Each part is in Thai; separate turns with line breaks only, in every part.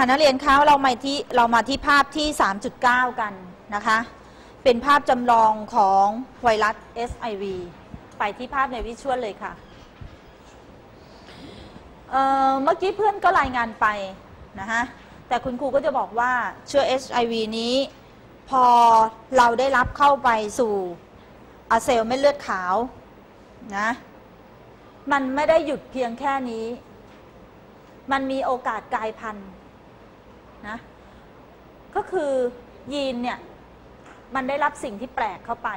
ค่ะนักเรียนคะเรามาที่เรามาที่ภาพที่ 3.9 กันนะคะ เป็นภาพจำลองของไวรัส SIV ไปที่ภาพในวิชวลเลยค่ะเเมื่อกี้เพื่อนก็รายงานไปนะคะแต่คุณครูก็จะบอกว่าเชื้อ HIV นี้ พอเราได้รับเข้าไปสู่อาเซลเม็ดเลือดขาวนะมันไม่ได้หยุดเพียงแค่นี้ มันมีโอกาสกลายพันธุ์ นะก็คือยีนเนี่ยมันได้รับสิ่งที่แปลกเข้าไป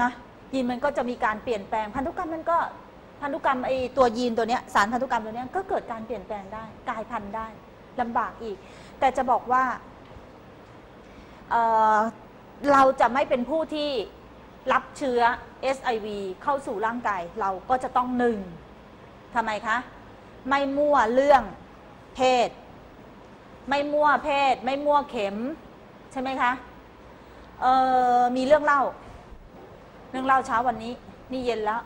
นะยีนมันก็จะมีการเปลี่ยนแปลง พันธุกรรมมันก็พันธุกรรมไอตัวยีนตัวเนี้ยสารพันธุกรรมตัวเนี้ยก็เกิดการเปลี่ยนแปลงได้กลายพันธุ์ได้ลำบากอีก แต่จะบอกว่าเเราจะไม่เป็นผู้ที่รับเชื้อ SIV เข้าสู่ร่างกาย เราก็จะต้องหนึ่งทำไมคะ ไม่มั่วเรื่อง เพศ ไม่มั่วเพศ ไม่มั่วเข็ม ใช่ไหมคะเออมีเรื่องเล่า เรื่องเล่าเช้าวันนี้ นี่เย็นแล้ว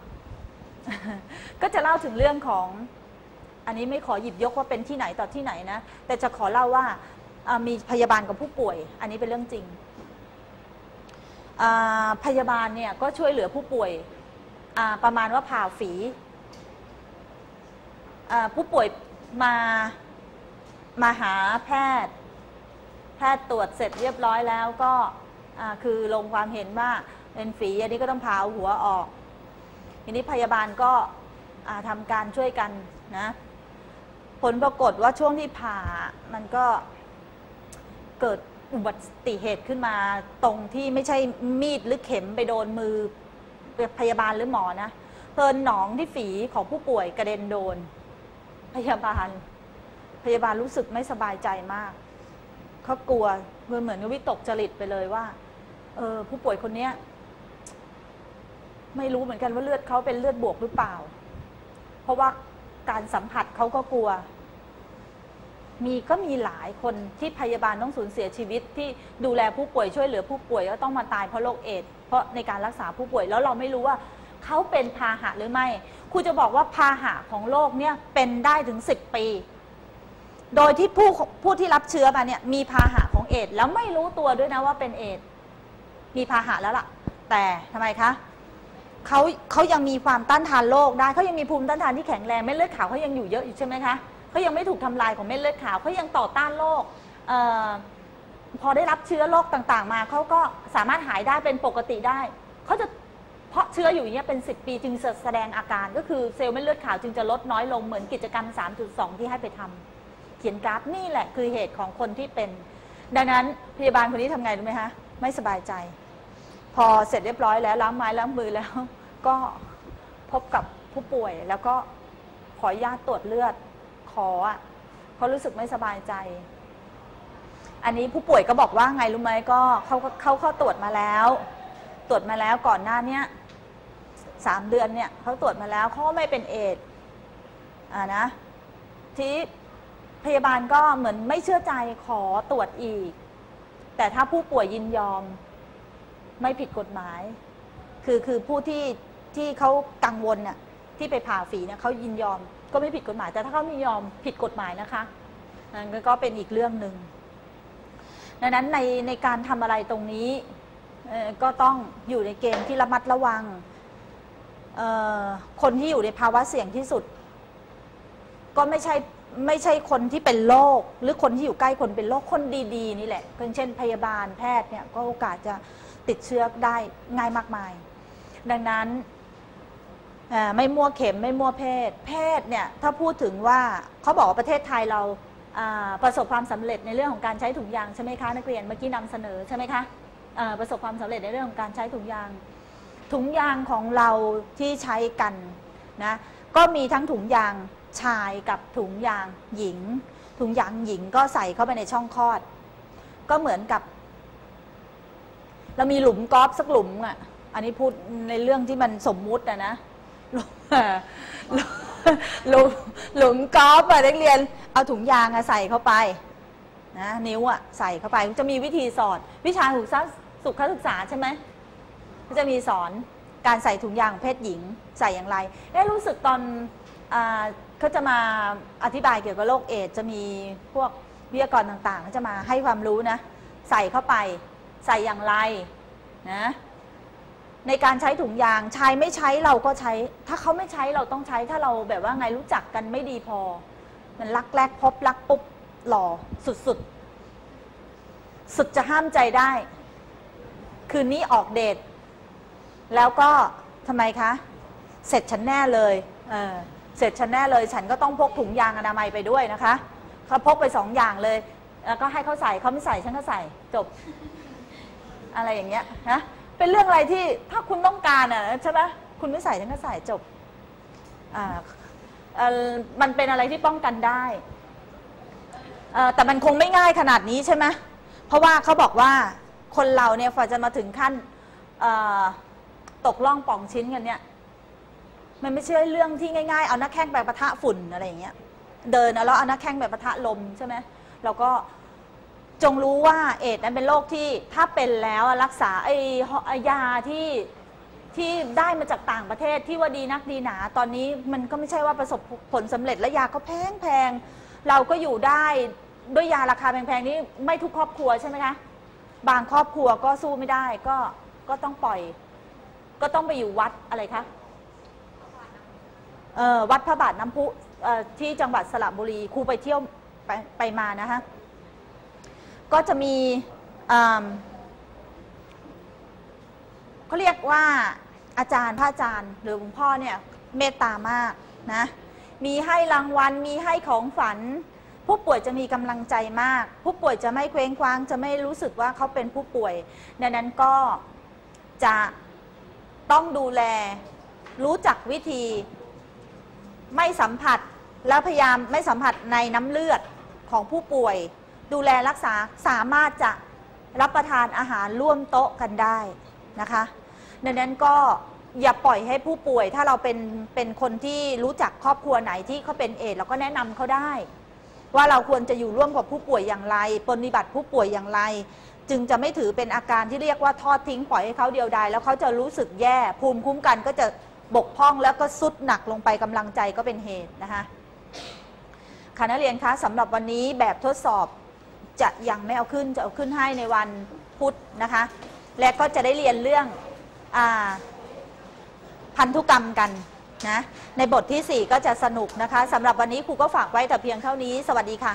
ก็จะเล่าถึงเรื่องของ อันนี้ไม่ขอหยิบยกว่าเป็นที่ไหนต่อที่ไหนนะ แต่จะขอเล่าว่ามีพยาบาลกับผู้ป่วย อันนี้เป็นเรื่องจริงพยาบาลเนี่ยก็ช่วยเหลือผู้ป่วยประมาณว่าผ่าฝีผู้ป่วยมา มาหาแพทย์ แพทย์ตรวจเสร็จเรียบร้อยแล้วก็คือลงความเห็นว่าเป็นฝีอันนี้ก็ต้องผ่าหัวออกทีนี้พยาบาลก็ทำการช่วยกันนะผลปรากฏว่าช่วงที่ผ่ามันก็เกิดอุบัติเหตุขึ้นมาตรงที่ไม่ใช่มีดหรือเข็มไปโดนมือพยาบาลหรือหมอนะเพลินหนองที่ฝีของผู้ป่วยกระเด็นโดน พยาบาล พยาบาลรู้สึกไม่สบายใจมากเขากลัวเหมือนเหมือนวิตกจริตไปเลยว่า เออ ผู้ป่วยคนเนี้ย ไม่รู้เหมือนกันว่าเลือดเขาเป็นเลือดบวกหรือเปล่า เพราะว่าการสัมผัสเขาก็กลัว มีก็มีหลายคนที่พยาบาลต้องสูญเสียชีวิต ที่ดูแลผู้ป่วยช่วยเหลือผู้ป่วยก็ต้องมาตายเพราะโรคเอดเพราะในการรักษาผู้ป่วยแล้วเราไม่รู้ว่าเขาเป็นพาหะหรือไม่ครูจะบอกว่าพาหะของโรคเนี่ยเป็นได้ถึง10ปี โดยที่ผู้ผู้ที่รับเชื้อมาเนี่ยมีพาหะของเอดแล้วไม่รู้ตัวด้วยนะว่าเป็นเอดมีพาหะแล้วล่ะ แต่ทำไมคะเขาเขายังมีความต้านทานโรคได้เขายังมีภูมิต้านทานที่แข็งแรงไม่เลือดขาวเขายังอยู่เยอะอยู่ใช่ไหมคะเขายังไม่ถูกทำลายของเม็ดเลือดขาวเขายังต่อต้านโรคออพอได้รับเชื้อโรคต่างๆ มาเขาก็สามารถหายได้เป็นปกติได้เขาจะเพราะเชื้ออยู่อย่างนี้ยเป็น 10 ปีจึงแสดงอาการ ก็คือเซลล์เม็ดเลือดขาวจึงจะลดน้อยลงเหมือนกิจกรรม 3.2 ที่ให้ไปทำเขียนกราฟนี่แหละคือเหตุของคนที่เป็น ดังนั้นพยาบาลคนนี้ทำไงรู้ไหมคะไม่สบายใจ พอเสร็จเรียบร้อยแล้วล้างไม้ล้างมือแล้ว ก็พบกับผู้ป่วยแล้วก็ขอญาตตรวจเลือดขออะเขารู้สึกไม่สบายใจ อันนี้ผู้ป่วยก็บอกว่าไงรู้ไหมก็เขาเขาเขาตรวจมาแล้ว ตรวจมาแล้วก่อนหน้านี้สามเดือนเนี่ยเขาตรวจมาแล้วเขาไม่เป็นเอดอ่านะที่ พยาบาลก็เหมือนไม่เชื่อใจขอตรวจอีก แต่ถ้าผู้ป่วยยินยอมไม่ผิดกฎหมาย คือคือผู้ที่ที่เขากังวลเนี่ยที่ไปผ่าฝีเนี่ยเขายินยอมก็ไม่ผิดกฎหมาย แต่ถ้าเขาไม่ยอมผิดกฎหมายนะคะนั่นก็เป็นอีกเรื่องหนึ่งดังนั้นในในการทำอะไรตรงนี้ก็ต้องอยู่ในเกณฑ์ที่ระมัดระวัง คนที่อยู่ในภาวะเสี่ยงที่สุด ก็ไม่ใช่ ไม่ใช่คนที่เป็นโรคหรือคนที่อยู่ใกล้คนเป็นโรคคนดีๆ นี่แหละเช่น พยาบาลแพทย์เนี่ยก็โอกาสจะติดเชื้อได้ง่ายมากมาย ดังนั้นไม่มั่วเข็มไม่มั่วเพศ เพศเนี่ยถ้าพูดถึงว่าเขาบอกว่าประเทศไทยเราประสบความสำเร็จในเรื่องของการใช้ถุงยางใช่ไหมคะนักเรียนเมื่อกี้นำเสนอใช่ไหมคะประสบความสำเร็จในเรื่องของการใช้ถุงยาง ถุงยางของเราที่ใช้กันนะก็มีทั้งถุงยาง ชายกับถุงยางหญิง ถุงยางหญิงก็ใส่เข้าไปในช่องคลอด ก็เหมือนกับ เรามีหลุมกอล์ฟสักหลุมอะ อันนี้พูดในเรื่องที่มันสมมุติอะนะหลุมหลุมกอล์ฟอะนักเรียน เอาถุงยางอะใส่เข้าไปนะนิ้วอะใส่เข้าไปจะมีวิธีสอนวิชาสุขสุขศึกษาใช่ไหมก็จะมีสอนการใส่ถุงยางเพศหญิงใส่อย่างไรเอ๊รู้สึกตอน เขาจะมาอธิบายเกี่ยวกับโรคเอดส์จะมีพวกวิทยากรต่างๆเขาจะมาให้ความรู้นะ ใส่เข้าไปใส่อย่างไรนะในการใช้ถุงยางชายไม่ใช้เราก็ใช้ ถ้าเขาไม่ใช้เราต้องใช้ถ้าเราแบบว่าไงรู้จักกันไม่ดีพอ มันรักแรกพบรักปุ๊บหล่อสุดๆสุดจะห้ามใจได้ คืนนี้ออกเดทแล้วก็ทำไมคะ เสร็จฉันแน่เลย เออ เสร็จฉันแน่เลย ฉันก็ต้องพกถุงยางอนามัยไปด้วยนะคะเขาพกไปสองอย่างเลย แล้วก็ให้เขาใส่เขาไม่ใส่ฉันก็ใส่จบ อะไรอย่างเงี้ยนะเป็นเรื่องอะไรที่ถ้าคุณต้องการอะใช่ไหมคุณไม่ใส่ฉันก็ใส่จบอ่าเออมันเป็นอะไรที่ป้องกันได้เอ่อแต่มันคงไม่ง่ายขนาดนี้ใช่ไหมเพราะว่าเขาบอกว่าคนเราเนี่ยฝ่าจะมาถึงขั้นเอ่อตกล่องป่องชิ้นกันเนี่ย มันไม่ใช่เรื่องที่ง่ายๆ เอาหน้าแข้งไปปะทะฝุ่นอะไรอย่างเงี้ย เดินแล้วเอาหน้าแข้งไปปะทะลมใช่ไหมเราก็จงรู้ว่าเอดนั้นเป็นโรคที่ถ้าเป็นแล้วรักษาไอ้ยาที่ที่ได้มาจากต่างประเทศที่ว่าดีนักดีหนา ตอนนี้มันก็ไม่ใช่ว่าประสบผลสำเร็จและยาก็แพงแพงเราก็อยู่ได้ด้วยยาราคาแพงๆนี้ไม่ทุกครอบครัวใช่ไหมคะบางครอบครัวก็สู้ไม่ได้ก็ก็ต้องปล่อย ก็ต้องไปอยู่วัดอะไรคะ วัดพระบาทน้ำพุที่จังหวัดสระบุรีครูไปเที่ยวไปไปมานะคะก็จะมีเขาเรียกว่าอาจารย์พระอาจารย์ หรือหลวงพ่อเนี่ยเมตตามากนะมีให้รางวัลมีให้ของฝัน ผู้ป่วยจะมีกำลังใจมาก ผู้ป่วยจะไม่เคว้งคว้างจะไม่รู้สึกว่าเขาเป็นผู้ป่วย ดังนั้นก็จะต้องดูแลรู้จักวิธี ไม่สัมผัสแล้วพยายามไม่สัมผัสในน้ำเลือดของผู้ป่วย ดูแลรักษาสามารถจะรับประทานอาหารร่วมโต๊ะกันได้นะคะดังนั้นก็อย่าปล่อยให้ผู้ป่วย ถ้าเราเป็นเป็นคนที่รู้จักครอบครัวไหนที่เขาเป็นเอดเราก็แนะนำเขาได้ ว่าเราควรจะอยู่ร่วมกับผู้ป่วยอย่างไร ปฏิบัติผู้ป่วยอย่างไร จึงจะไม่ถือเป็นอาการที่เรียกว่าทอดทิ้งปล่อยให้เขาเดียวดายแล้วเขาจะรู้สึกแย่ภูมิคุ้มกันก็จะ บกพร่องแล้วก็สุดหนักลงไปกำลังใจก็เป็นเหตุนะคะค่ะนักเรียนคะสำหรับวันนี้แบบทดสอบจะยังไม่เอาขึ้นจะเอาขึ้นให้ในวันพุธนะคะ และก็จะได้เรียนเรื่องอพันธุกรรมกันนะในบทที่ 4 ก็จะสนุกนะคะสำหรับวันนี้ครูก็ฝากไว้แต่เพียงเท่านี้ สวัสดีค่ะ